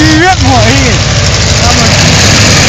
越热狗他们